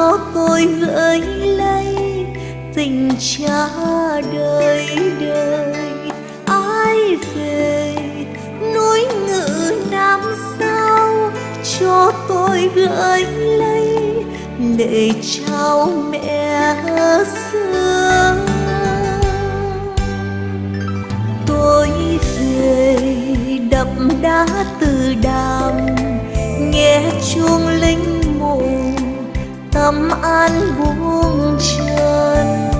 gió côi gợi lấy tình cha đời đời. Ai về núi ngự nam sao cho tôi gửi lấy để trao mẹ xưa. Tôi về đậm đá từ đàm, nghe chuông tâm an buông trần.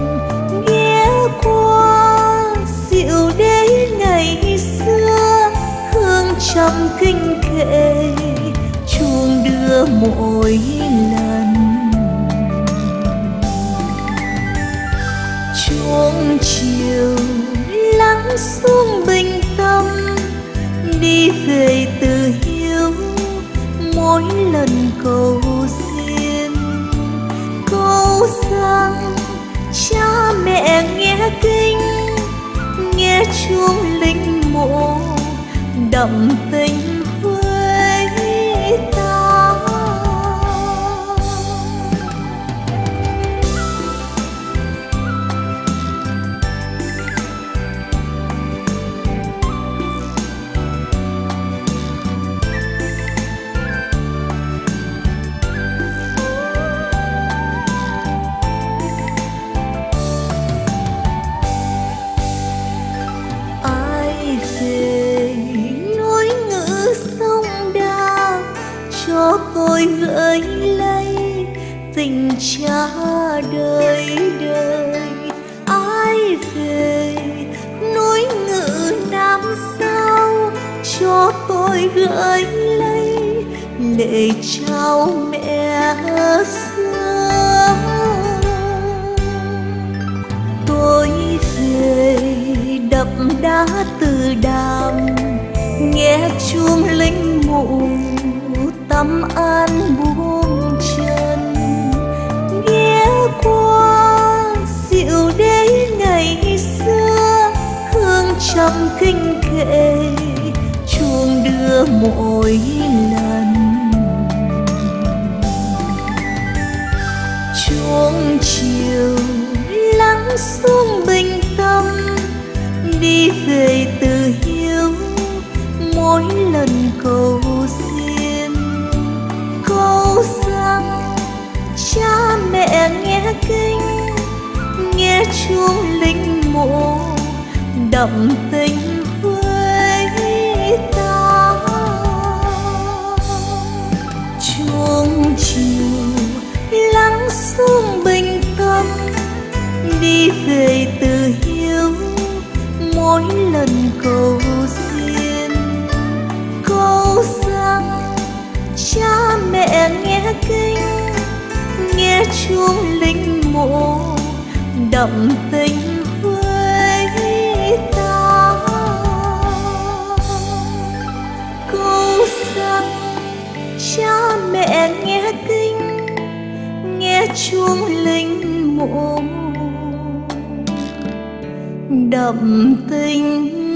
Ghé qua dịu đế ngày xưa, hương trăm kinh kệ, chuông đưa mỗi lần. Chuông chiều lắng xuống bình tâm, đi về từ hiếu, mỗi lần cầu xin câu rằng cha mẹ nghe kinh nghe chuông linh mộ đậm tình tôi gửi lấy tình cha đời đời. Ai về núi ngự nam sao cho tôi gửi lấy lệ trao mẹ xưa. Tôi về đập đá từ đàm, nghe chuông linh mụ tâm an buông chân. Ghé qua dịu đế ngày xưa, hương trăm kinh kệ, chuông đưa mỗi lần. Chuông chiều lắng xuống bình rằng cha mẹ nghe kinh, nghe chuông linh mộ, đậm tình với ta. Chuông chiều lắng xuống bình tâm, đi về từ hiếu mỗi lần cầu xin. Chúa chuông linh mộ, đậm tình với ta. Câu rằng cha mẹ nghe kinh, nghe chuông linh mộ. Đậm tình